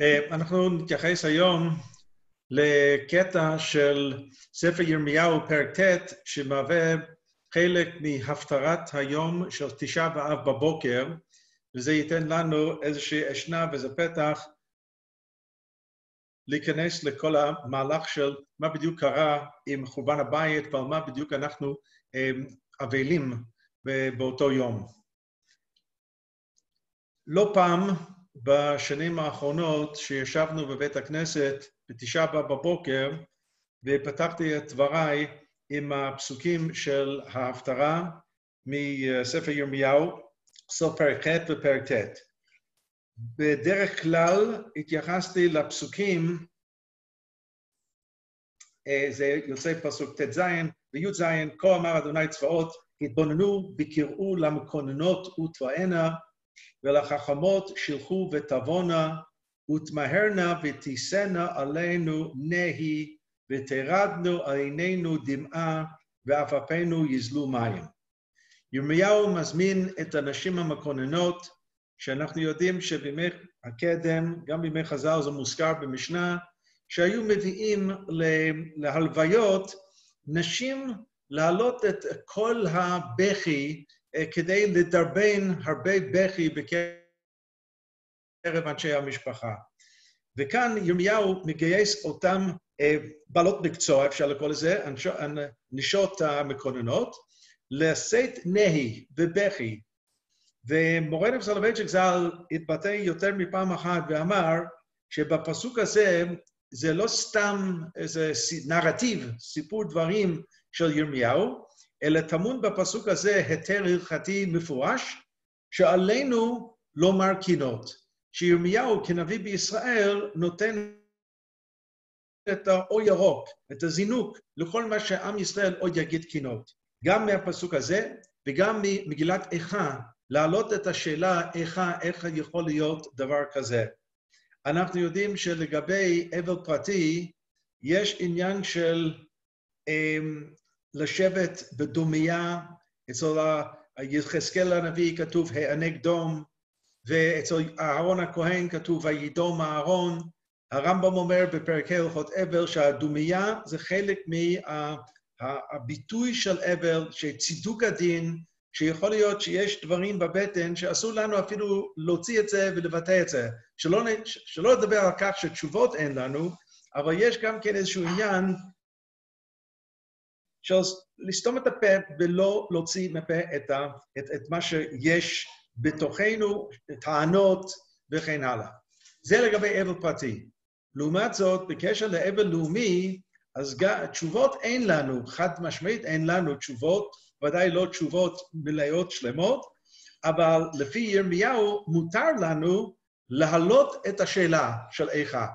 אה, אנחנו נתייחס היום לקטע של ספר ירמיהו, פרק ט', שמהווה חלק מהפטרת היום של תשעה באב בבוקר, וזה ייתן לנו איזושהי אשנה וזה פתח להיכנס לכל המהלך של מה בדיוק קרה עם חורבן הבית ועל מה בדיוק אנחנו אה, אבלים באותו יום. לא פעם בשנים האחרונות שישבנו בבית הכנסת בתשעה בבוקר, ופתחתי את דבריי עם הפסוקים של ההפטרה מספר ירמיהו, סוף פרק ח' ופרק ט'. בדרך כלל התייחסתי לפסוקים, אה, זה יוצא פסוק ט"ז וי"ז, כה אמר אדוני צבאות, התבוננו וקראו למקוננות ותבואנה, ולחכמות שילחו ותבונה, ותמהרנה ותישאנה עלינו נהי, ותרדנו על עינינו דמעה, ואף אפינו יזלו מים. ירמיהו מזמין את הנשים המקוננות, שאנחנו יודעים שבימי הקדם, גם בימי חז"ל זה מוזכר במשנה, שהיו מביאים להלוויות נשים להעלות את כל הבכי כדי לדרבן הרבה בכי בקרב אנשי המשפחה. וכאן ירמיהו מגייס אותם אה, בעלות מקצוע, אפשר לקרוא לזה, נשות המקוננות, לשאת נהי ובכי. ומורנו סולובייצ'יק ז"ל התבטא יותר מפעם אחת ואמר שבפסוק הזה זה לא סתם איזה נרטיב, סיפור דברים של ירמיהו, אלא טמון בפסוק הזה היתר הלכתי מפורש, שעלינו לומר קינות. שירמיהו כנביא בישראל נותן את האור ירוק, את הזינוק, לכל מה שעם ישראל עוד יגיד קינות. גם מהפסוק הזה וגם ממגילת איכה, להעלות את השאלה איכה, איך יכול להיות דבר כזה. אנחנו יודעים שלגבי אבל פרטי, יש עניין של אמ, לשבת בדומייה, אצל יחזקאל הנביא כתוב הענק דום, ואצל אהרון הכהן כתוב וידום אהרון. הרמב"ם אומר בפרק הלכות אבל שהדומייה זה חלק מהביטוי של אבל, שצידוק הדין, שיכול להיות שיש דברים בבטן שאסור לנו אפילו להוציא את זה ולבטא את זה. שלא, שלא לדבר על כך שתשובות אין לנו, אבל יש גם כן איזשהו עניין של לסתום את הפה ולא להוציא מהפה את, ה, את, את מה שיש בתוכנו, טענות וכן הלאה. זה לגבי אבל פרטי. לעומת זאת, בקשר לאבל לאומי, אז תשובות אין לנו, חד משמעית אין לנו תשובות, ודאי לא תשובות מלאות שלמות, אבל לפי ירמיהו מותר לנו להעלות את השאלה של איכה.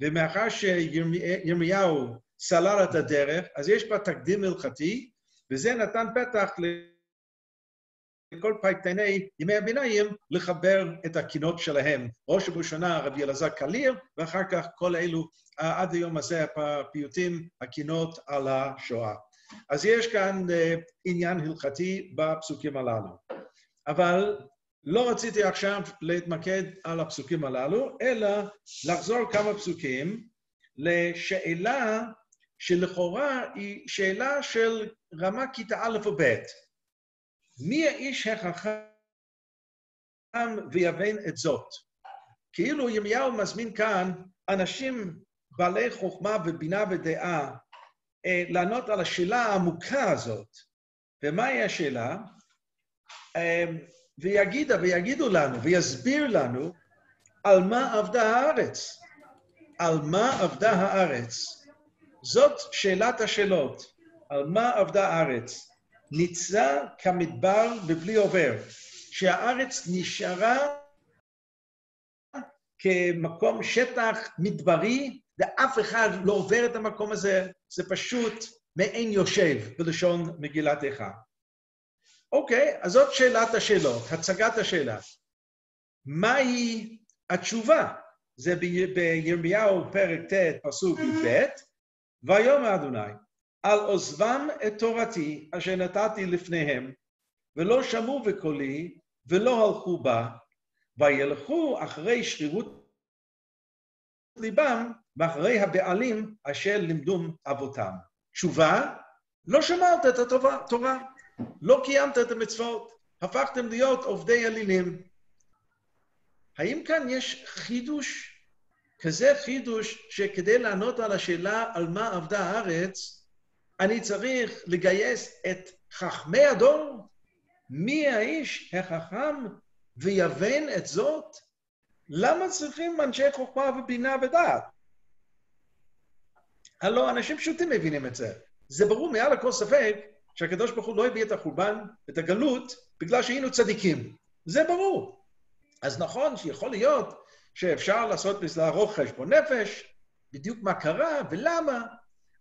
ומאחר שירמיהו סלל את הדרך, אז יש בה תקדים הלכתי, וזה נתן פתח לכל פייטני ימי הביניים לחבר את הקינות שלהם. ראש ובראשונה רבי אלעזר קליר, ואחר כך כל אלו, עד היום הזה, הפיוטים, הקינות על השואה. אז יש כאן uh, עניין הלכתי בפסוקים הללו. אבל לא רציתי עכשיו להתמקד על הפסוקים הללו, אלא לחזור כמה פסוקים לשאלה שלכאורה היא שאלה של רמה כיתה א' או ב'. מי האיש החכם ויבין את זאת? כאילו ירמיהו מזמין כאן אנשים בעלי חוכמה ובינה ודעה אה, לענות על השאלה העמוקה הזאת. ומהי השאלה? אה, ויגידה, ויגידו לנו, ויסביר לנו על מה עבדה הארץ. על מה עבדה הארץ. זאת שאלת השאלות, על מה עבדה הארץ. ניצה כמדבר ובלי עובר, שהארץ נשארה כמקום שטח מדברי, ואף אחד לא עובר את המקום הזה, זה פשוט מעין יושב, בלשון מגילת איכה. אוקיי, אז זאת שאלת השאלות, הצגת השאלה. מהי התשובה? זה בירמיהו פרק ט', פסוק י"ב, ויאמר אדוני, על עוזבם את תורתי אשר נתתי לפניהם, ולא שמעו בקולי, ולא הלכו בה, וילכו אחרי שרירות ליבם מאחורי הבעלים אשר לימדום אבותם. תשובה, לא שמרת את התורה, לא קיימת את המצוות, הפכתם להיות עובדי אלילים. האם כאן יש חידוש, כזה חידוש, שכדי לענות על השאלה על מה עבדה הארץ, אני צריך לגייס את חכמי הדור? מי האיש החכם ויבן את זאת? למה צריכים אנשי חוכמה ובינה ודעת? הלא אנשים פשוטים מבינים את זה. זה ברור מעל לכל ספק שהקדוש ברוך הוא לא הביא את החורבן, את הגלות, בגלל שהיינו צדיקים. זה ברור. אז נכון שיכול להיות שאפשר לעשות, לערוך חשבון נפש, בדיוק מה קרה ולמה,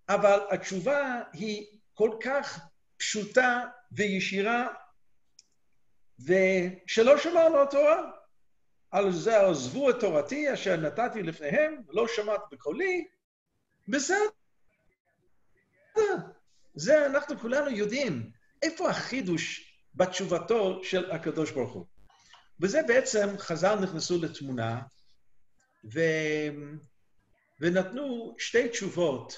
אבל התשובה היא כל כך פשוטה וישירה, ושלא שמענו התורה. על זה עזבו את תורתי אשר נתתי לפניהם, לא שמעת בקולי, בסדר. זה אנחנו כולנו יודעים. איפה החידוש בתשובתו של הקדוש ברוך הוא? וזה בעצם, חז"ל נכנסו לתמונה, ו... ונתנו שתי תשובות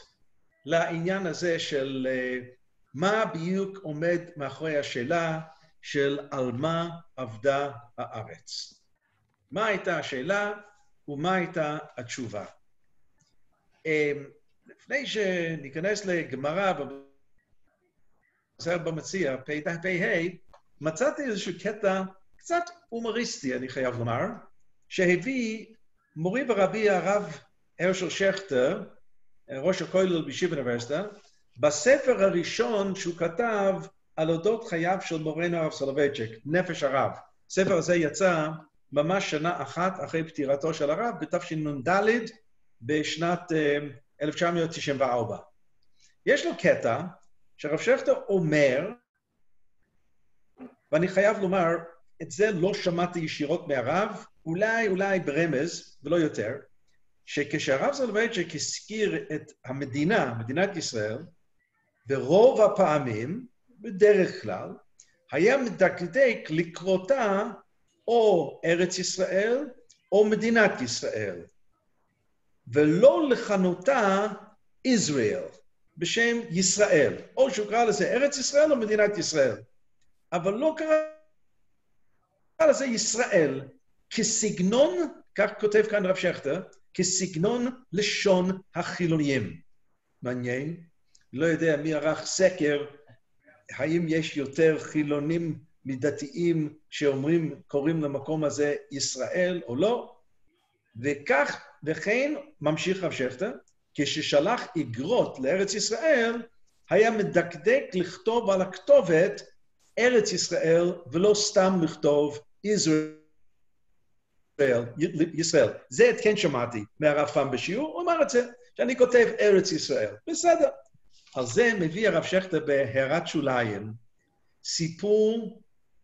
לעניין הזה של uh, מה בדיוק עומד מאחורי השאלה של על מה עבדה הארץ. מה הייתה השאלה ומה הייתה התשובה. Um, לפני שניכנס לגמרא במציע, פ"ה, מצאתי איזשהו קטע קצת הומוריסטי, אני חייב לומר, שהביא מורי ורבי הרב הרשל שכטר, ראש הכולל בישיב אוניברסיטה, בספר הראשון שהוא כתב על אודות חייו של מורנו הרב סולובייצ'יק, נפש הרב. הספר הזה יצא ממש שנה אחת אחרי פטירתו של הרב, בתשנ"ד, בשנת 1994. יש לו קטע שהרב שכטר אומר, ואני חייב לומר, את זה לא שמעתי ישירות מהרב, אולי, אולי ברמז, ולא יותר, שכשהרב סולובייצ'יק הזכיר את המדינה, מדינת ישראל, ברוב הפעמים, בדרך כלל, היה מדקדק לקרותה או ארץ ישראל או מדינת ישראל. ולא לכנותה ישראל, בשם ישראל. או שהוא קרא לזה ארץ ישראל או מדינת ישראל. אבל לא קרא לזה ישראל. כסגנון, כך כותב כאן רב שכטר, כסגנון לשון החילוניים. מעניין, לא יודע מי ערך סקר, האם יש יותר חילונים מדתיים שאומרים, קוראים למקום הזה ישראל או לא, וכך וכן, ממשיך רב שכטר, כששלח איגרות לארץ ישראל, היה מדקדק לכתוב על הכתובת ארץ ישראל, ולא סתם לכתוב ישראל. ישראל. זה כן שמעתי מהרב פעם בשיעור, הוא אמר את זה, שאני כותב ארץ ישראל. בסדר. על זה מביא הרב שכטר בהערת שוליים סיפור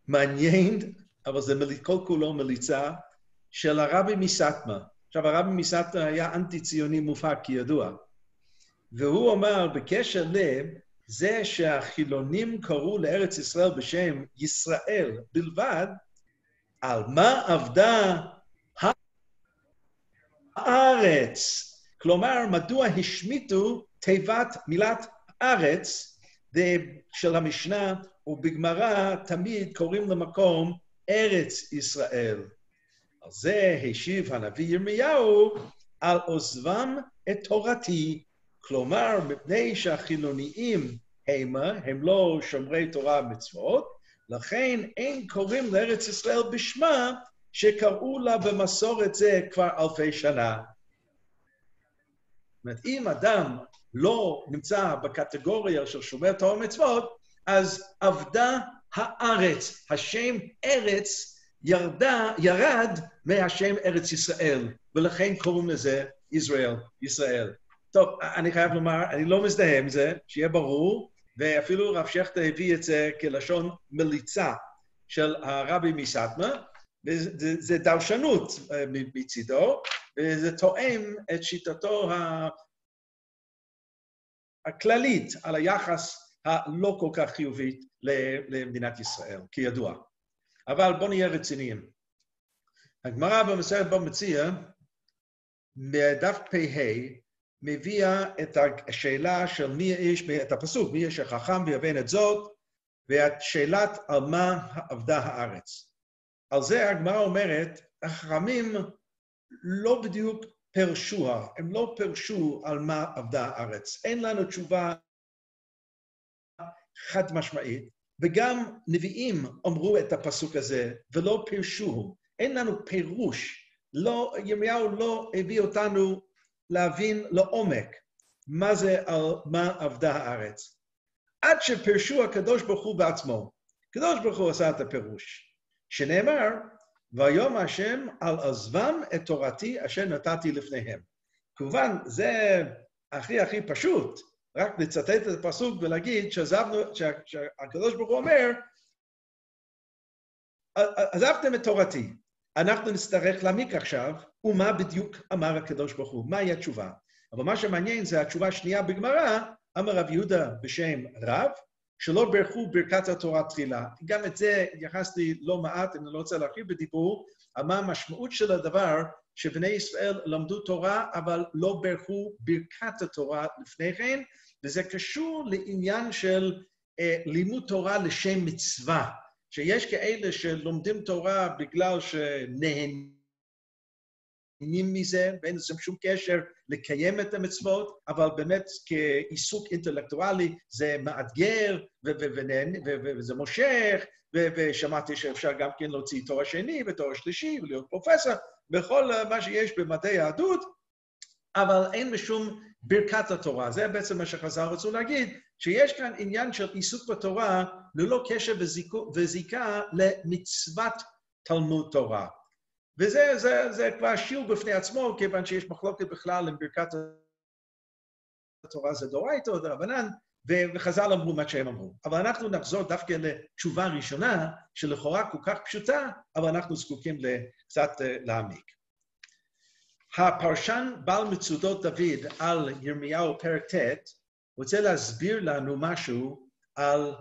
מעניין, אבל זה כל כולו מליצה, של הרבי מסטמה. עכשיו, הרבי מסבתא היה אנטי-ציוני מובהק, כידוע, והוא אמר בקשר לזה שהחילונים קראו לארץ ישראל בשם ישראל בלבד, על מה עבדה הארץ? כלומר, מדוע השמיטו תיבת מילת ארץ של המשנה, ובגמרא תמיד קוראים למקום ארץ ישראל. על זה השיב הנביא ירמיהו, על עוזבם את תורתי. כלומר, מפני שהחילוניים המה, הם לא שומרי תורה ומצוות, לכן אין קוראים לארץ ישראל בשמה שקראו לה במסורת זה כבר אלפי שנה. זאת אומרת, אם אדם לא נמצא בקטגוריה של שומר תורה ומצוות, אז אבדה הארץ. השם ארץ ירדה, ירד מהשם ארץ ישראל, ולכן קוראים לזה ישראל, ישראל. טוב, אני חייב לומר, אני לא מזדהה עם זה, שיהיה ברור, ואפילו רב שכטר הביא את זה כלשון מליצה של הרבי מסטמה, וזה דרשנות אה, מצידו, וזה תואם את שיטתו הכללית על היחס הלא כל כך חיובית למדינת ישראל, כידוע. אבל בואו נהיה רציניים. הגמרא במסכת במציע בדף פ"ה מביאה את השאלה של מי האיש, את הפסוק, מי האיש החכם ויבין את זאת, ואת שאלת על מה עבדה הארץ. על זה הגמרא אומרת, החכמים לא בדיוק פרשוה, הם לא פרשו על מה עבדה הארץ. אין לנו תשובה חד משמעית, וגם נביאים אמרו את הפסוק הזה ולא פירשו. אין לנו פירוש. לא, ירמיהו לא הביא אותנו להבין לעומק מה זה על מה עבדה הארץ. עד שפירשו הקדוש ברוך הוא בעצמו. הקדוש ברוך הוא עשה את הפירוש, שנאמר, ויום השם על עזבם את תורתי אשר נתתי לפניהם. כמובן, זה הכי הכי פשוט, רק לצטט את הפסוק ולהגיד שעזבנו, שהקדוש ברוך הוא אומר, עזבתם את תורתי, אנחנו נצטרך להעמיק עכשיו, ומה בדיוק אמר הקדוש ברוך הוא, מהי התשובה. אבל מה שמעניין זה התשובה השנייה בגמרא, אמר רב יהודה בשם רב, שלא ברכו ברכת התורה תחילה. גם את זה התייחסתי לא מעט, אני לא רוצה להרחיב בדיבור, על מה המשמעות של הדבר שבני ישראל למדו תורה, אבל לא ברכו ברכת התורה לפני כן, וזה קשור לעניין של אה, לימוד תורה לשם מצווה. שיש כאלה שלומדים תורה בגלל שנהנים מזה, ואין לזה שום קשר לקיים את המצוות, אבל באמת כעיסוק אינטלקטואלי זה מאתגר וזה מושך, ושמעתי שאפשר גם כן להוציא תואר שני ותואר שלישי ולהיות פרופסור, וכל מה שיש במדעי היהדות, אבל אין משום ברכת התורה. זה בעצם מה שחז"ל רצו להגיד, שיש כאן עניין של עיסוק בתורה ללא קשר וזיקה למצוות תלמוד תורה. וזה זה, זה כבר שיעור בפני עצמו, כיוון שיש מחלוקת בכלל אם ברכת התורה זה דורייתא או דרבנן, וחז"ל אמרו מה שהם אמרו. אבל אנחנו נחזור דווקא לתשובה ראשונה, שלכאורה כל כך פשוטה, אבל אנחנו זקוקים קצת אה, להעמיק. הפרשן בעל מצודות דוד על ירמיהו פרק ט' רוצה להסביר לנו משהו על,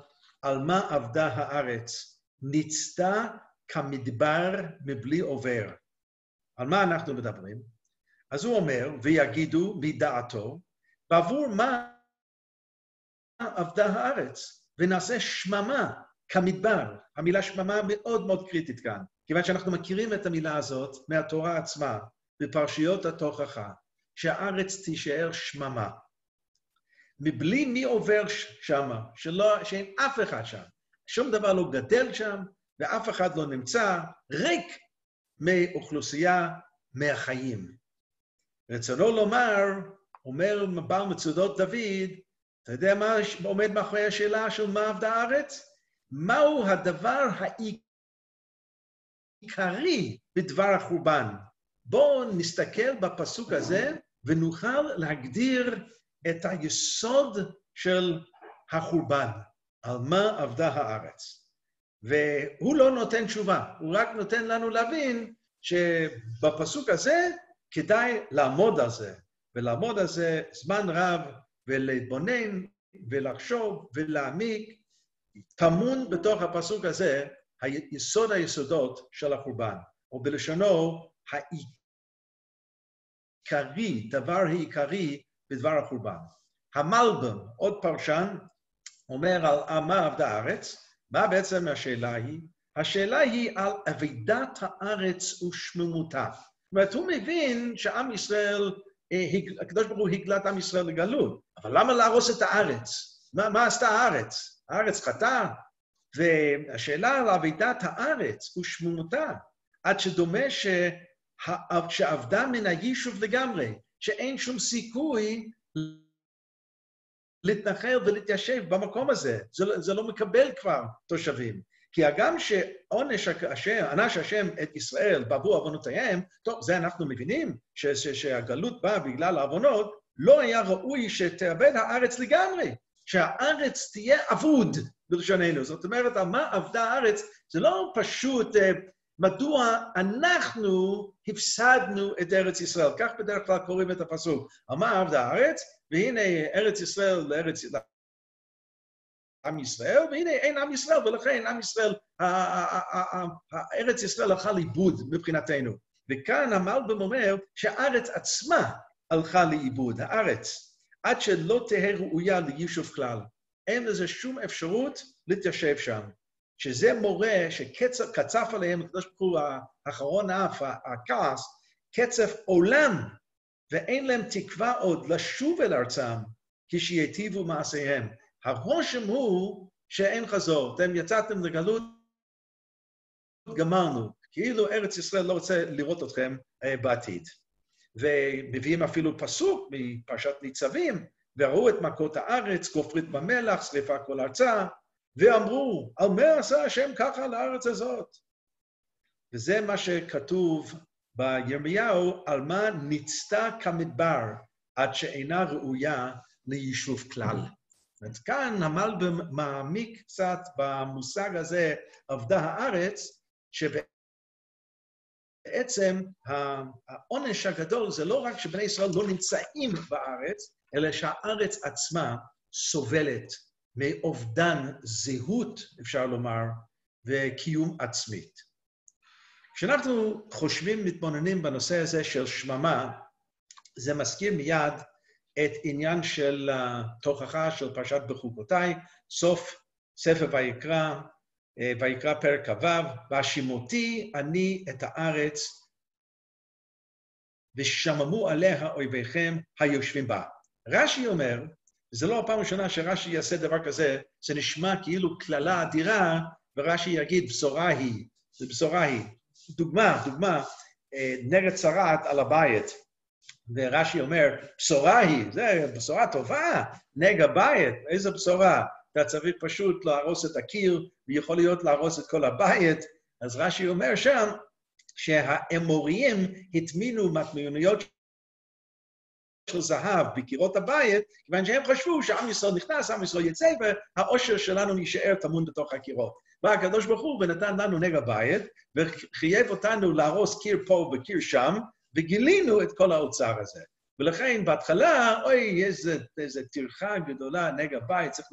על מה עבדה הארץ. ניצתה כמדבר מבלי עובר. על מה אנחנו מדברים? אז הוא אומר, ויגידו מדעתו, בעבור מה עבדה הארץ, ונעשה שממה כמדבר. המילה שממה מאוד מאוד קריטית כאן, כיוון שאנחנו מכירים את המילה הזאת מהתורה עצמה, בפרשיות התוכחה, שהארץ תישאר שממה. מבלי מי עובר שם, שלא, שאין אף אחד שם. שום דבר לא גדל שם, ואף אחד לא נמצא, ריק מאוכלוסייה, מהחיים. רצונו לומר, אומר בעל מצודות דוד, אתה יודע מה עומד מאחורי השאלה של מה עבדה הארץ? מהו הדבר העיקרי בדבר החורבן? בואו נסתכל בפסוק הזה ונוכל להגדיר את היסוד של החורבן, על מה עבדה הארץ. והוא לא נותן תשובה, הוא רק נותן לנו להבין שבפסוק הזה כדאי לעמוד על זה, ולעמוד על זה זמן רב, ולהתבונן, ולחשוב, ולהעמיק. טמון בתוך הפסוק הזה היסוד היסודות של החורבן, או בלשונו, העיקרי, דבר העיקרי בדבר החורבן. המלבם, עוד פרשן, אומר על מה עבדה הארץ, מה בעצם השאלה היא? השאלה היא על אבידת הארץ ושממותה. זאת אומרת, הוא מבין שעם ישראל, אה, הקדוש ברוך הוא הגלה את עם ישראל לגלות, אבל למה להרוס את הארץ? מה, מה עשתה הארץ? הארץ חטאה? והשאלה על אבידת הארץ ושממותה, עד שדומה שה... שעבדה מן היישוב לגמרי, שאין שום סיכוי להתנחל ולהתיישב במקום הזה. זה, לא, זה לא מקבל כבר תושבים. כי הגם שעונש השם, ענש השם את ישראל בעבור עוונותיהם, טוב, זה אנחנו מבינים, ש, ש, שהגלות באה בגלל העוונות, לא היה ראוי שתאבד הארץ לגמרי, שהארץ תהיה אבוד, בלשוננו. זאת אומרת, על מה אבדה הארץ? זה לא פשוט uh, מדוע אנחנו הפסדנו את ארץ ישראל. כך בדרך כלל קוראים את הפסוק. על מה עבדה הארץ? והנה ארץ ישראל לארץ... עם ישראל, והנה אין עם ישראל, ולכן עם ישראל, ארץ ישראל הלכה לאיבוד מבחינתנו. וכאן המלבם אומר שהארץ עצמה הלכה לאיבוד, הארץ, עד שלא תהא ראויה ליישוב כלל. אין לזה שום אפשרות להתיישב שם. שזה מורה שקצף עליהם, הקדוש ברוך הוא האחרון אף, הכעס, קצף עולם, ואין להם תקווה עוד לשוב אל ארצם כשיטיבו מעשיהם. הרושם הוא שאין חזור. אתם יצאתם לגלות, גמרנו. כאילו ארץ ישראל לא רוצה לראות אתכם אה, בעתיד. ומביאים אפילו פסוק מפרשת ניצבים, וראו את מכות הארץ, כופרית במלח, שרפה כל ארצה, ואמרו, על מה עשה השם ככה לארץ הזאת? וזה מה שכתוב בירמיהו, על מה ניצתה כמדבר, עד שאינה ראויה ליישוב כלל. אז כאן המלבם מעמיק קצת במושג הזה, עבדה הארץ, שבעצם העונש הגדול זה לא רק שבני ישראל לא נמצאים בארץ, אלא שהארץ עצמה סובלת מאובדן זהות, אפשר לומר, וקיום עצמית. כשאנחנו חושבים, מתבוננים בנושא הזה של שממה, זה מזכיר מיד את עניין של תוכחה של פרשת בחוקותיי, סוף ספר ויקרא, אה, ויקרא פרק כ"ו, והשימותי אני את הארץ, ושממו עליה אויביכם היושבים בה. רש"י אומר, וזו לא הפעם הראשונה שרש"י יעשה דבר כזה, זה נשמע כאילו קללה אדירה, ורש"י יגיד, בשורה היא, זה בשורה היא. דוגמה, דוגמה, אה, נגד צרת על הבית, ורש"י אומר, בשורה היא, זה בשורה טובה, נגע בית, איזה בשורה? אתה צריך פשוט להרוס את הקיר, ויכול להיות להרוס את כל הבית. אז רש"י אומר שם שהאמוריים הטמינו מטמיוניות של זהב בקירות הבית, כיוון שהם חשבו שעם ישראל נכנס, עם ישראל יצא, והאושר שלנו נשאר טמון בתוך הקירות. בא הקדוש ברוך הוא ונתן לנו נגע בית, וחייב אותנו להרוס קיר פה וקיר שם, וגילינו את כל האוצר הזה. ולכן בהתחלה, אוי, איזה טרחה גדולה, נגע בית, צריך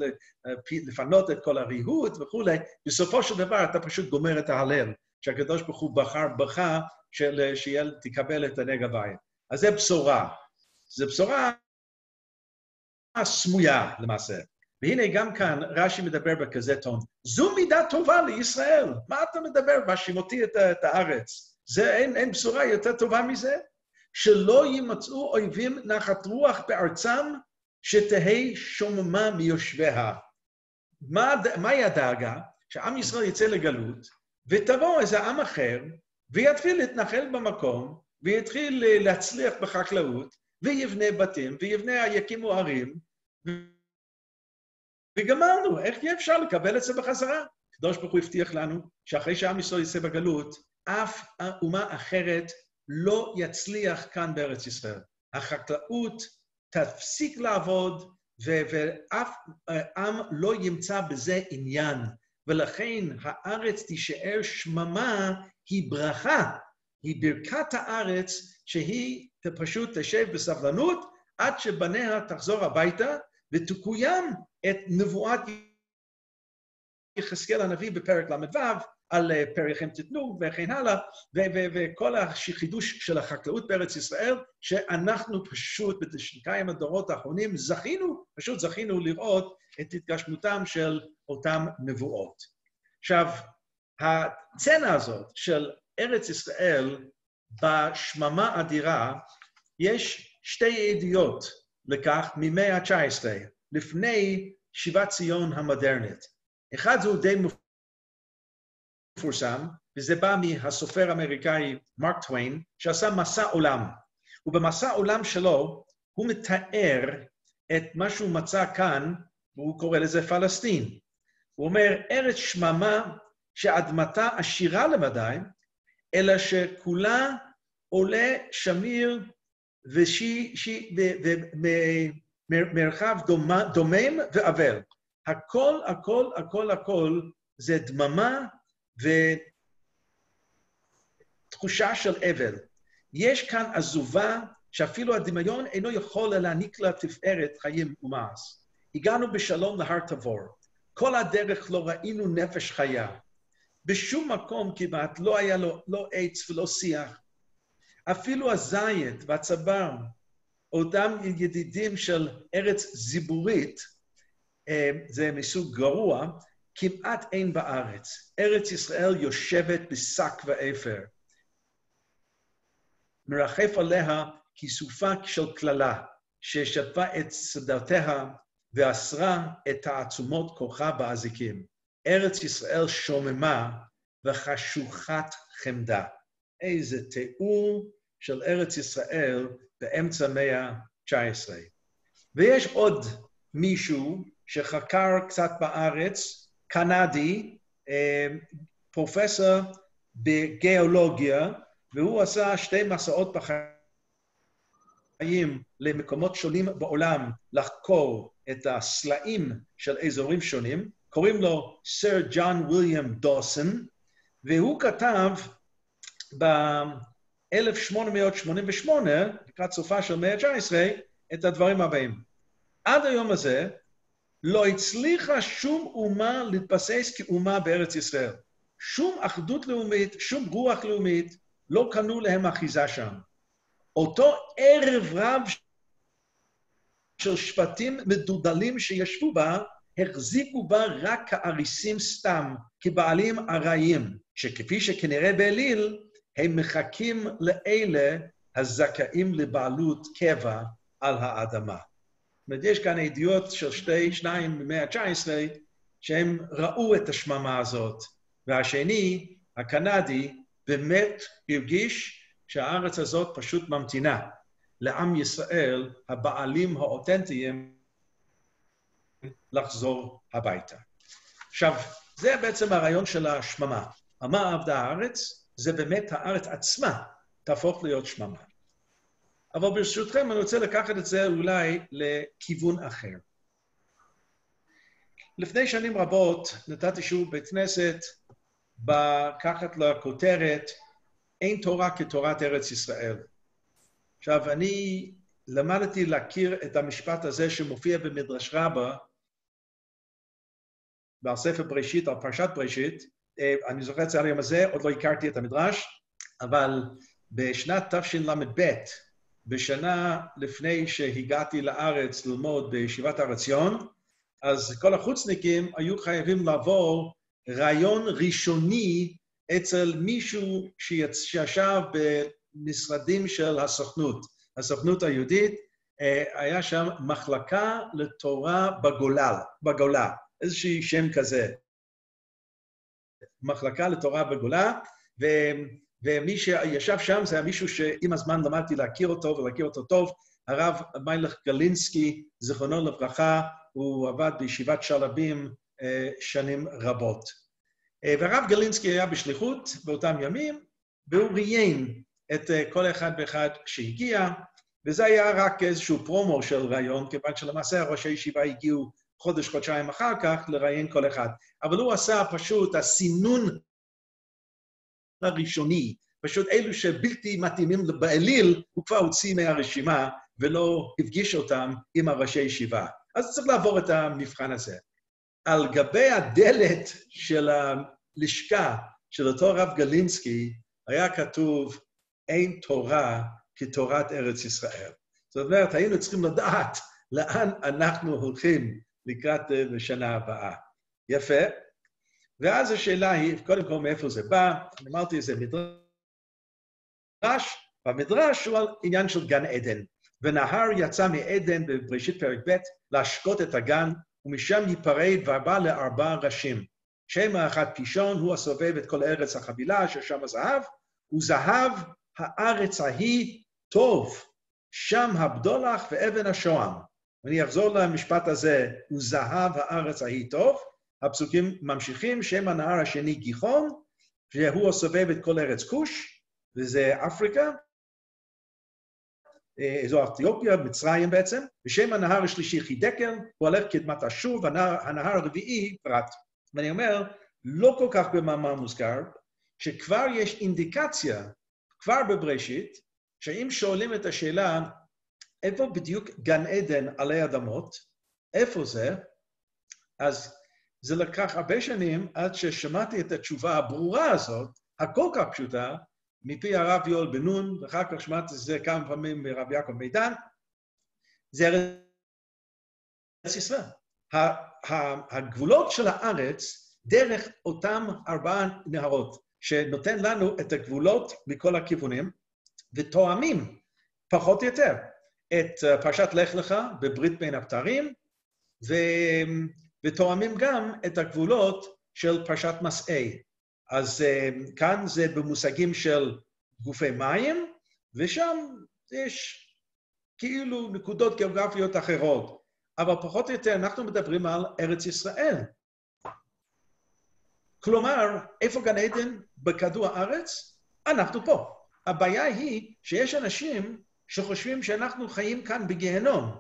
לפנות את כל הריהוט וכולי, בסופו של דבר אתה פשוט גומר את ההלל, שהקדוש ברוך הוא בחר בך שתקבל את הנגע בית. אז זה בשורה. זו בשורה סמויה למעשה. והנה גם כאן רש"י מדבר בכזה טון, זו מידה טובה לישראל. מה אתה מדבר? והשימותי את, את הארץ. זה, אין, אין בשורה יותר טובה מזה? שלא יימצאו אויבים נחת רוח בארצם, שתהא שוממה מיושביה. מה, מהי הדאגה? שעם ישראל יצא לגלות, ותבוא איזה עם אחר, ויתחיל להתנחל במקום, ויתחיל להצליח בחקלאות, ויבנה בתים, ויבנה, יקימו ערים, וגמרנו, איך יהיה אפשר לקבל את זה בחזרה? הקדוש ברוך הוא הבטיח לנו שאחרי שעם ישראל יצא בגלות, אף אומה אחרת לא יצליח כאן בארץ ישראל. החקלאות תפסיק לעבוד, ואף עם לא ימצא בזה עניין. ולכן הארץ תישאר שממה, היא ברכה, היא ברכת הארץ, שהיא פשוט תשב בסבלנות עד שבניה תחזור הביתה ותקוים את נבואת יחזקאל הנביא בפרק ל"ו, על אה, פרחם תיתנו וכן הלאה, וכל החידוש של החקלאות בארץ ישראל, שאנחנו פשוט בשנתיים הדורות האחרונים זכינו, פשוט זכינו לראות את התגשמותם של אותם נבואות. עכשיו, הצצנה הזאת של ארץ ישראל בשממה אדירה, יש שתי עדויות לכך ממאה ה-19, לפני שיבת ציון המודרנית. אחד זהו די מפורסם, וזה בא מהסופר האמריקאי מרק טוויין, שעשה מסע עולם. ובמסע עולם שלו הוא מתאר את מה שהוא מצא כאן, והוא קורא לזה פלסטין. הוא אומר, ארץ שממה שאדמתה עשירה למדי, אלא שכולה עולה שמיר ומרחב דומם ואבל. הכל, הכל, הכל, הכל זה דממה ותחושה של אבל. יש כאן עזובה שאפילו הדמיון אינו יכול להעניק לה תפארת חיים ומעש. הגענו בשלום להר תבור. כל הדרך לא ראינו נפש חיה. בשום מקום כמעט לא היה לו לא עץ ולא שיח. אפילו הזית והצבר, אותם ידידים של ארץ זיבורית, אה, זה מסוג גרוע, כמעט אין בארץ. ארץ ישראל יושבת בשק ואפר. מרחף עליה כיסופה של קללה, ששטפה את שדותיה ואסרה את תעצומות כוחה באזיקים. ארץ ישראל שוממה וחשוכת חמדה. איזה תיאור של ארץ ישראל באמצע המאה ה-19. ויש עוד מישהו שחקר קצת בארץ, קנדי, אה, פרופסור בגיאולוגיה, והוא עשה שתי מסעות בחיים למקומות שונים בעולם לחקור את הסלעים של אזורים שונים, קוראים לו סר ג'ון ויליאם דוסון, והוא כתב ב-1888, לקראת סופה של מאה ה-19, את הדברים הבאים. עד היום הזה לא הצליחה שום אומה להתבסס כאומה בארץ ישראל. שום אחדות לאומית, שום רוח לאומית, לא קנו להם אחיזה שם. אותו ערב רב של שבטים מדודלים שישבו בה, החזיקו בה רק כאריסים סתם, כבעלים ארעיים, שכפי שכנראה באליל, הם מחכים לאלה הזכאים לבעלות קבע על האדמה. זאת אומרת, יש כאן עדויות של שתי, שניים במאה ה-19, שהם ראו את השממה הזאת, והשני, הקנדי, באמת הרגיש שהארץ הזאת פשוט ממתינה לעם ישראל, הבעלים האותנטיים, לחזור הביתה. עכשיו, זה בעצם הרעיון של השממה. על מה עבדה הארץ? זה באמת הארץ עצמה תהפוך להיות שממה. אבל ברשותכם, אני רוצה לקחת את זה אולי לכיוון אחר. לפני שנים רבות נתתי שוב בית כנסת לקחת לכותרת אין תורה כתורת ארץ ישראל. עכשיו, אני למדתי להכיר את המשפט הזה שמופיע במדרש רבה, ועל ספר בראשית, על פרשת בראשית. אה, אני זוכר את זה על היום הזה, עוד לא הכרתי את המדרש, אבל בשנת תשל"ב, בשנה לפני שהגעתי לארץ ללמוד בישיבת הר עציון, אז כל החוצניקים היו חייבים לעבור רעיון ראשוני אצל מישהו שישב במשרדים של הסוכנות, הסוכנות היהודית, אה, היה שם מחלקה לתורה בגולה, בגולה, איזשהו שם כזה. מחלקה לתורה בגולה, ו... ומי שישב שם זה היה מישהו שעם הזמן למדתי להכיר אותו ולהכיר אותו טוב, הרב מיילך גלינסקי, זיכרונו לברכה, הוא עבד בישיבת שלבים אה, שנים רבות. אה, והרב גלינסקי היה בשליחות באותם ימים, והוא ראיין את אה, כל אחד ואחד שהגיע, וזה היה רק איזשהו פרומו של רעיון, כיוון שלמעשה ראשי ישיבה הגיעו חודש, חודשיים אחר כך לראיין כל אחד. אבל הוא עשה פשוט הסינון הראשוני, פשוט אלו שבלתי מתאימים באליל, הוא כבר הוציא מהרשימה ולא הפגיש אותם עם הראשי ישיבה. אז צריך לעבור את המבחן הזה. על גבי הדלת של הלשכה של אותו רב גלינסקי, היה כתוב, אין תורה כתורת ארץ ישראל. זאת אומרת, היינו צריכים לדעת לאן אנחנו הולכים לקראת אה, הבאה. יפה. ואז השאלה היא, קודם כל, מאיפה זה בא? אמרתי, זה מדרש. במדרש הוא על עניין של גן עדן. ונהר יצא מעדן בבראשית פרק ב' להשקות את הגן, ומשם ייפרד והבא לארבע ראשים. שם האחד פישון, הוא הסובב את כל ארץ החבילה, ששם הזהב, וזהב הארץ ההיא טוב, שם הבדולח ואבן השוהם. ואני אחזור למשפט הזה, וזהב הארץ ההיא טוב, הפסוקים ממשיכים, שם הנהר השני גיחון, שהוא הסובב את כל ארץ כוש, וזה אפריקה, אזור אתיופיה, מצרים בעצם, ושם הנהר השלישי חידקל, הוא הולך קדמת אשור, והנהר הרביעי פרט. ואני אומר, לא כל כך במאמר מוזכר, שכבר יש אינדיקציה, כבר בבראשית, שאם שואלים את השאלה, איפה בדיוק גן עדן עלי אדמות, איפה זה, אז זה לקח הרבה שנים עד ששמעתי את התשובה הברורה הזאת, הכל כך פשוטה, מפי הרב יואל בן נון, ואחר כך שמעתי את זה כמה פעמים מרב יעקב מידן, זה ארץ ישראל. הגבולות של הארץ דרך אותם ארבעה נהרות, שנותן לנו את הגבולות מכל הכיוונים, ותואמים, פחות או יותר, את אה, פרשת לך לך בברית בין הבתרים, ו... ותואמים גם את הגבולות של פרשת מסעי. אז אה, כאן זה במושגים של גופי מים, ושם יש כאילו נקודות גיאוגרפיות אחרות. אבל פחות או יותר אנחנו מדברים על ארץ ישראל. כלומר, איפה גן עדן בכדור הארץ? אנחנו פה. הבעיה היא שיש אנשים שחושבים שאנחנו חיים כאן בגיהנום.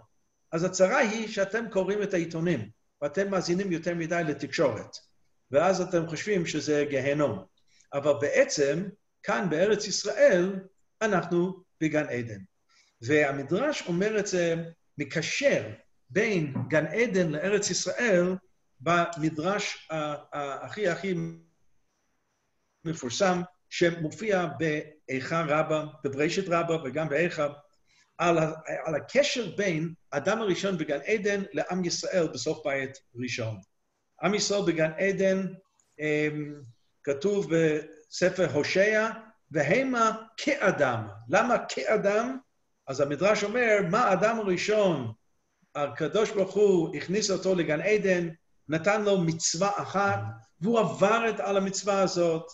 אז הצרה היא שאתם קוראים את העיתונים, ואתם מאזינים יותר מדי לתקשורת, ואז אתם חושבים שזה גיהנום. אבל בעצם, כאן בארץ ישראל, אנחנו בגן עדן. והמדרש אומר את זה, מקשר בין גן עדן לארץ ישראל במדרש הכי הכי מפורסם, שמופיע באיכה רבה, בברשת רבה וגם באיכה, על, על הקשר בין אדם הראשון בגן עדן לעם ישראל בסוף בית ראשון. עם ישראל בגן עדן, אמ, כתוב בספר הושע, והמה כאדם. למה כאדם? אז המדרש אומר, מה האדם הראשון, הקדוש ברוך הוא הכניס אותו לגן עדן, נתן לו מצווה אחת, והוא עבר את על המצווה הזאת,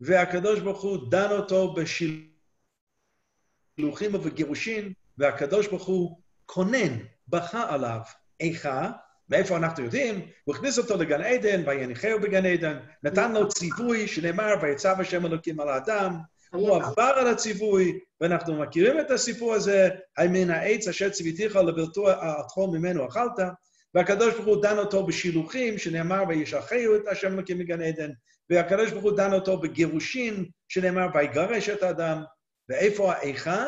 והקדוש ברוך הוא דן אותו בשילוחים ובגירושין, והקדוש ברוך הוא כונן, בכה עליו. איכה, מאיפה אנחנו יודעים? הוא הכניס אותו לגן עדן, ויניחהו בגן עדן, נתן לו ציווי שנאמר, ויצב השם אלוקים על האדם, הוא עבר על הציווי, ואנחנו מכירים את הסיפור הזה, מן העץ אשר ציוויתיך לבלתו אכול ממנו אכלת, והקדוש ברוך הוא דן אותו בשילוחים, שנאמר, וישחררו את השם אלוקים מגן עדן, והקדוש ברוך הוא דן אותו בגירושין, שנאמר, ויגרש את האדם. ואיפה האיכה?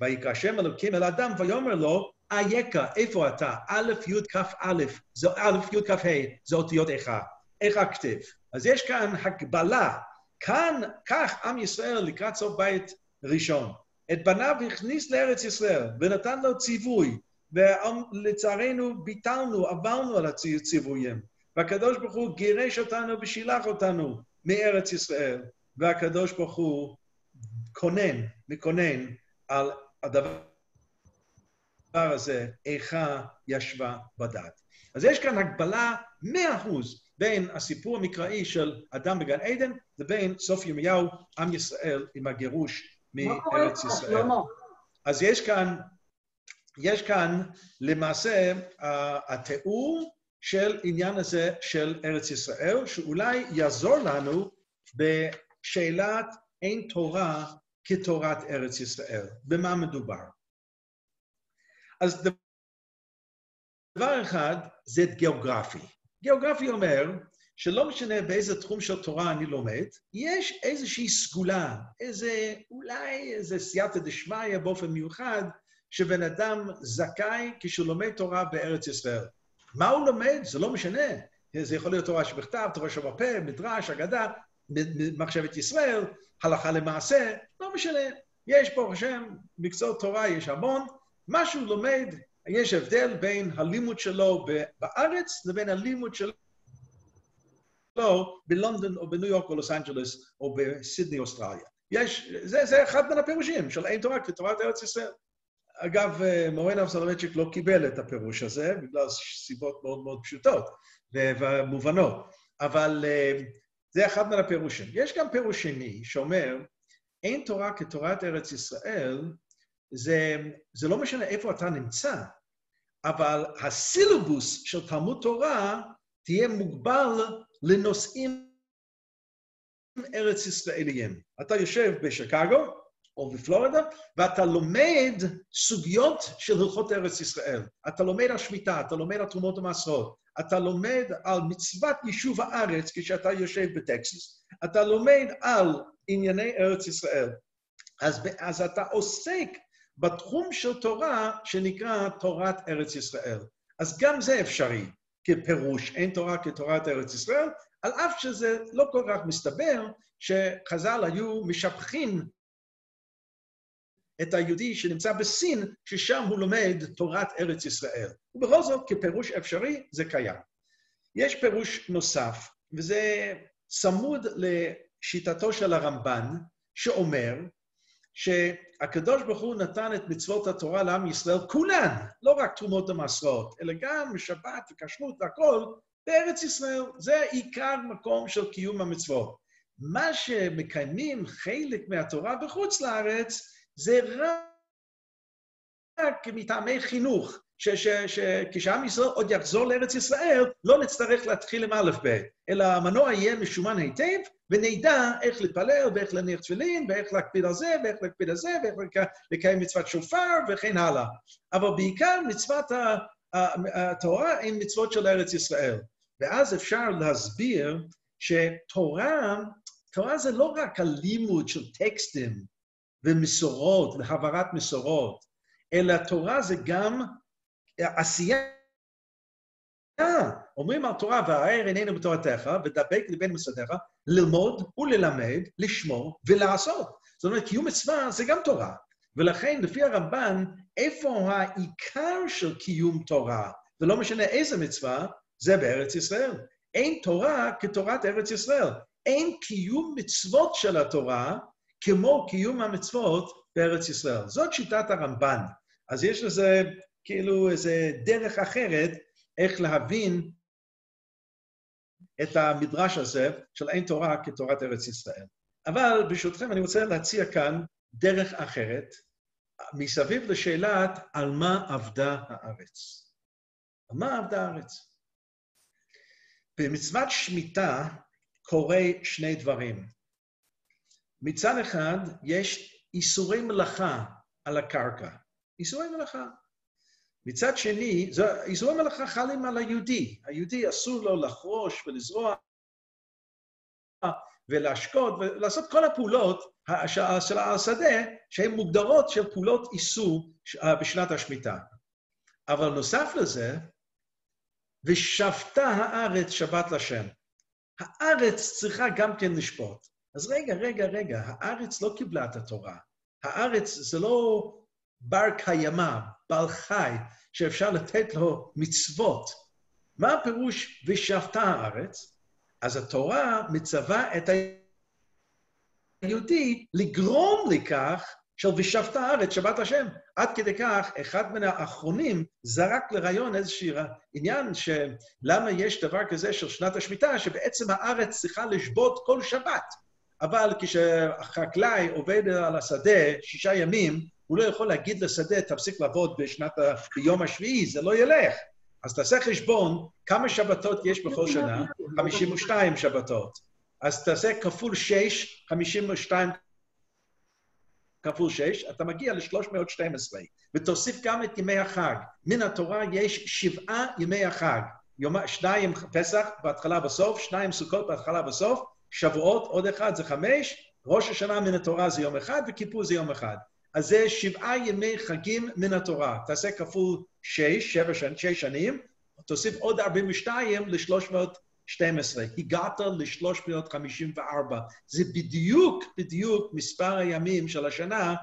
ויקרא השם אלוקים אל האדם, ויאמר לו, אייכה, איפה אתה? א', י', כ', א', זה א', י', כ', ה', זה אותיות איכה. איכה כתב. אז יש כאן הקבלה כאן, כך עם ישראל לקראת סוף בית ראשון. את בניו הכניס לארץ ישראל ונתן לו ציווי, ולצערנו ביטלנו, עברנו על הציוויים. והקדוש ברוך הוא גירש אותנו ושילח אותנו מארץ ישראל, והקדוש ברוך הוא כונן, מקונן על הדבר הזה, איכה ישבה בדת. אז יש כאן הגבלה מאה אחוז בין הסיפור המקראי של אדם בגן עדן לבין סוף ירמיהו, עם ישראל עם הגירוש מארץ ישראל. אז יש כאן, יש כאן למעשה התיאור של עניין הזה של ארץ ישראל, שאולי יעזור לנו בשאלת אין תורה כתורת ארץ ישראל. במה מדובר? אז דבר אחד זה גיאוגרפי. גיאוגרפי אומר שלא משנה באיזה תחום של תורה אני לומד, יש איזושהי סגולה, איזה, אולי איזה סייעתא דשמיא באופן מיוחד, שבן אדם זכאי כשהוא לומד תורה בארץ ישראל. מה הוא לומד? זה לא משנה. זה יכול להיות תורה שבכתב, תורה שבפה, מדרש, אגדה, מחשבת ישראל, הלכה למעשה, לא משנה. יש פה, השם, מקצועות תורה יש המון, מה שהוא לומד, יש הבדל בין הלימוד שלו בארץ לבין הלימוד שלו בלונדון או בניו יורק או לוס אנג'לס או בסידני, אוסטרליה. יש, זה, זה אחד מן הפירושים של אין תורה כתורת ארץ ישראל. אגב, מורנו סולובייצ'יק לא קיבל את הפירוש הזה, בגלל סיבות מאוד מאוד פשוטות ומובנות, אבל אה, זה אחד מן הפירושים. יש גם פירוש שני שאומר, אין תורה כתורת ארץ ישראל, זה, זה לא משנה איפה אתה נמצא, אבל הסילובוס של תלמוד תורה תהיה מוגבל לנושאים ארץ ישראליים. אתה יושב בשיקגו או בפלורידה, ואתה לומד סוגיות של הלכות ארץ ישראל. אתה לומד על שמיטה, אתה לומד על תרומות ומעשרות, אתה לומד על מצוות יישוב הארץ כשאתה יושב בטקסס, אתה לומד על ענייני ארץ ישראל. אז, אז אתה עוסק בתחום של תורה שנקרא תורת ארץ ישראל. אז גם זה אפשרי כפירוש, אין תורה כתורת ארץ ישראל, על אף שזה לא כל כך מסתבר שחז"ל היו משבחים את היהודי שנמצא בסין, ששם הוא לומד תורת ארץ ישראל. ובכל זאת, כפירוש אפשרי, זה קיים. יש פירוש נוסף, וזה צמוד לשיטתו של הרמב"ן, שאומר שהקדוש ברוך הוא נתן את מצוות התורה לעם ישראל, כולן, לא רק תרומות המסעות, אלא גם שבת וכשרות והכול, בארץ ישראל. זה עיקר מקום של קיום המצוות. מה שמקיימים חלק מהתורה בחוץ לארץ, זה רק מטעמי חינוך, שכשעם ישראל עוד יחזור לארץ ישראל, לא נצטרך להתחיל עם א' ב', אלא המנוע יהיה משומן היטב, ונדע איך להתפלל, ואיך להניח תפילין, ואיך להקפיד על זה, ואיך להקפיד על זה, ואיך לקיים מצוות שופר, וכן הלאה. אבל בעיקר מצוות התורה הן מצוות של ארץ ישראל. ואז אפשר להסביר שתורה, תורה זה לא רק הלימוד של טקסטים ומסורות והעברת מסורות, אלא תורה זה גם עשייה. אומרים על תורה, והער איננו בתורתך, ודבק לבין משרדיך, ללמוד וללמד, לשמור ולעשות. זאת אומרת, קיום מצווה זה גם תורה. ולכן, לפי הרמב"ן, איפה העיקר של קיום תורה, ולא משנה איזה מצווה, זה בארץ ישראל. אין תורה כתורת ארץ ישראל. אין קיום מצוות של התורה כמו קיום המצוות בארץ ישראל. זאת שיטת הרמב"ן. אז יש לזה כאילו איזה דרך אחרת איך להבין את המדרש הזה של אין תורה כתורת ארץ ישראל. אבל ברשותכם אני רוצה להציע כאן דרך אחרת, מסביב לשאלת על מה עבדה הארץ. על מה עבדה הארץ? במצוות שמיטה קורה שני דברים. מצד אחד, יש איסורי מלאכה על הקרקע. איסורי מלאכה. מצד שני, איסורי מלאכה חלים על היהודי. היהודי אסור לו לחרוש ולזרוע ולהשקות ולעשות כל הפעולות של השדה שהן מוגדרות של פעולות איסור בשנת השמיטה. אבל נוסף לזה, ושבתה הארץ שבת לשם. הארץ צריכה גם כן לשפוט. אז רגע, רגע, רגע, הארץ לא קיבלה את התורה. הארץ זה לא בר קיימא, בעל חי, שאפשר לתת לו מצוות. מה הפירוש ושבתה הארץ? אז התורה מצווה את היהודי לגרום לכך של ושבת הארץ, שבת השם. עד כדי כך, אחד מן האחרונים זרק לרעיון איזשהו עניין שלמה יש דבר כזה של שנת השמיטה, שבעצם הארץ צריכה לשבות כל שבת. אבל כשהחקלאי עובד על השדה שישה ימים, הוא לא יכול להגיד לשדה, תפסיק לעבוד בשנת, ביום השביעי, זה לא ילך. אז תעשה חשבון כמה שבתות יש בכל שנה, 52 שבתות. אז תעשה כפול 6, 52 כפול 6, אתה מגיע ל-312, ותוסיף גם את ימי החג. מן התורה יש שבעה ימי החג. יום, שניים פסח בהתחלה בסוף, שניים סוכות בהתחלה בסוף, שבועות, עוד אחד זה חמש, ראש השנה מן התורה זה יום אחד, וכיפור זה יום אחד. אז זה שבעה ימי חגים מן התורה. תעשה כפול שש, שבע שנים, שש שנים, תוסיף עוד 42 ל-312. הגעת ל-354. זה בדיוק, בדיוק מספר הימים של השנה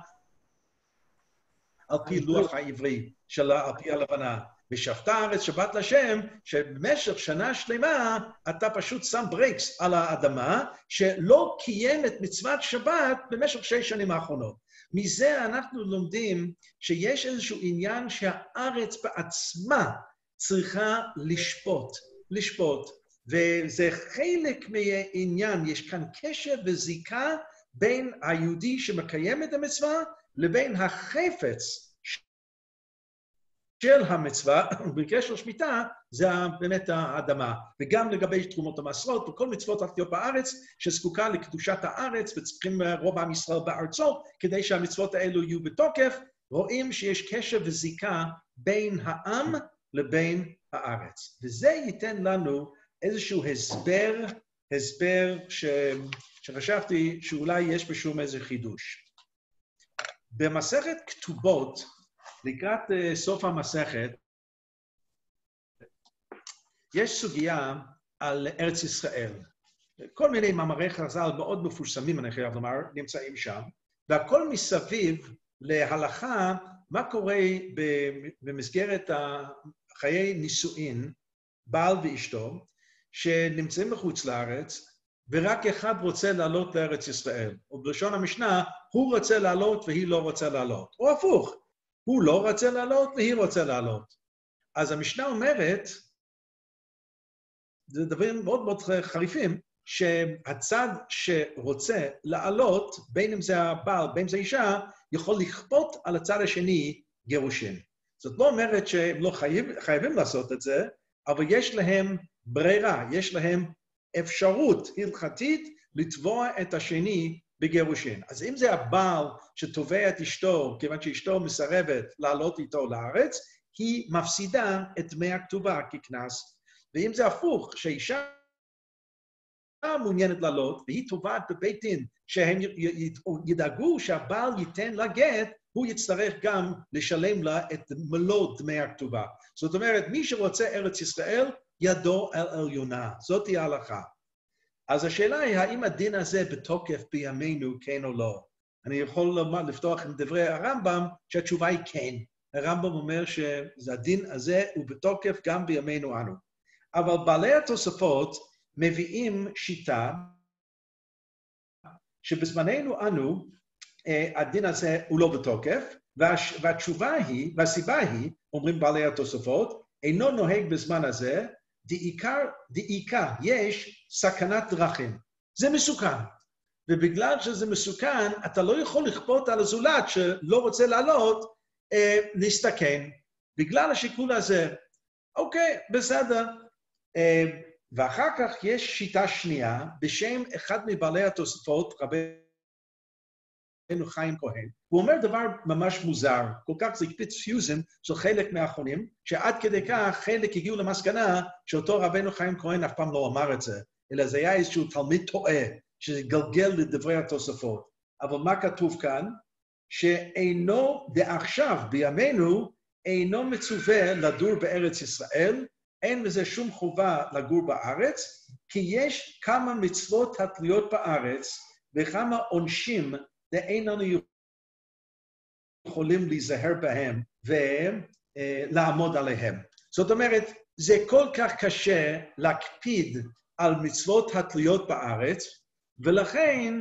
על פי לוח העברי, של, על פי הלבנה. ושבתה הארץ שבת לשם, שבמשך שנה שלמה אתה פשוט שם ברקס על האדמה, שלא קיים את מצוות שבת במשך שש שנים האחרונות. מזה אנחנו לומדים שיש איזשהו עניין שהארץ בעצמה צריכה לשפוט, לשפוט. וזה חלק מהעניין, יש כאן קשר וזיקה בין היהודי שמקיים את המצווה לבין החפץ של המצווה, בקשר לשמיטה, זה באמת האדמה. וגם לגבי תרומות המסרות וכל מצוות התחתיות בארץ, שזקוקה לקדושת הארץ וצריכים רוב עם ישראל בארצו, כדי שהמצוות האלו יהיו בתוקף, רואים שיש קשר וזיקה בין העם לבין הארץ. וזה ייתן לנו איזשהו הסבר, הסבר ש... שחשבתי שאולי יש בשום איזה חידוש. במסכת כתובות, לקראת uh, סוף המסכת, יש סוגיה על ארץ ישראל. כל מיני מאמרי חז"ל מאוד מפורסמים, אני חייב לומר, נמצאים שם, והכל מסביב להלכה, מה קורה במסגרת חיי נישואין, בעל ואשתו, שנמצאים בחוץ לארץ, ורק אחד רוצה לעלות לארץ ישראל. ובלשון המשנה, הוא רוצה לעלות והיא לא רוצה לעלות. או הפוך, הוא לא רוצה לעלות והיא רוצה לעלות. אז המשנה אומרת, זה דברים מאוד מאוד חריפים, שהצד שרוצה לעלות, בין אם זה הבעל, בין אם זה אישה, יכול לכפות על הצד השני גירושין. זאת לא אומרת שהם לא חייב, חייבים לעשות את זה, אבל יש להם ברירה, יש להם אפשרות הלכתית לתבוע את השני בגירושין. אז אם זה הבעל שתובע את אשתו, כיוון שאשתו מסרבת לעלות איתו לארץ, היא מפסידה את דמי הכתובה כקנס. ואם זה הפוך, שאישה מעוניינת לעלות, והיא תובעת בבית דין שהם ידאגו שהבעל ייתן לה גט, הוא יצטרך גם לשלם לה את מלוא דמי הכתובה. זאת אומרת, מי שרוצה ארץ ישראל, ידו על עליונה. זאתי ההלכה. אז השאלה היא, האם הדין הזה בתוקף בימינו, כן או לא? אני יכול לפתוח עם דברי הרמב"ם, שהתשובה היא כן. הרמב"ם אומר שהדין הזה הוא בתוקף גם בימינו אנו. אבל בעלי התוספות מביאים שיטה שבזמננו אנו, אה, הדין הזה הוא לא בתוקף, והתשובה היא, והסיבה היא, אומרים בעלי התוספות, אינו נוהג בזמן הזה, דעיקר, דעיקר, יש סכנת דרכים. זה מסוכן. ובגלל שזה מסוכן, אתה לא יכול לכפות על הזולת שלא רוצה לעלות, אה, להסתכן. בגלל השיקול הזה, אוקיי, בסדר. אה, ואחר כך יש שיטה שנייה, בשם אחד מבעלי התוספות, רבנו חיים כהן, הוא אומר דבר ממש מוזר, כל כך זה הקפיץ פיוזן של חלק מהאחרונים, שעד כדי כך חלק הגיעו למסקנה שאותו רבנו חיים כהן אף פעם לא אמר את זה, אלא זה היה איזשהו תלמיד טועה, שגלגל לדברי התוספות. אבל מה כתוב כאן? שאינו דעכשיו, בימינו, אינו מצווה לדור בארץ ישראל, אין בזה שום חובה לגור בארץ, כי יש כמה מצוות התלויות בארץ וכמה עונשים ואין לנו יכולים להיזהר בהם ולעמוד עליהם. זאת אומרת, זה כל כך קשה להקפיד על מצוות התלויות בארץ, ולכן